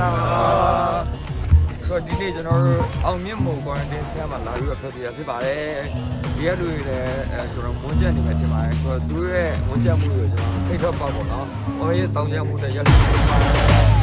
ပါဆိုတော့ဒီနေ့ကျွန်တော်တို့အောင်မြင့်မုံ quarantine ဆရာမလာပြီးတော့ဖက်ပြရဖြစ်ပါတယ်ဒီရက်လူတွေလည်းကျွန်တော်မွန်းချက်နေမှာဖြစ်ပါတယ်ဆိုတော့သူတို့ရဲ့မွန်းချက်မှုတွေကိုကျွန်တော်ထိတ်ထွက်ပါပေါ့နော်။အော်ရဲ့တောင်းကြမှုတွေရက်လူတွေဖြစ်ပါတယ်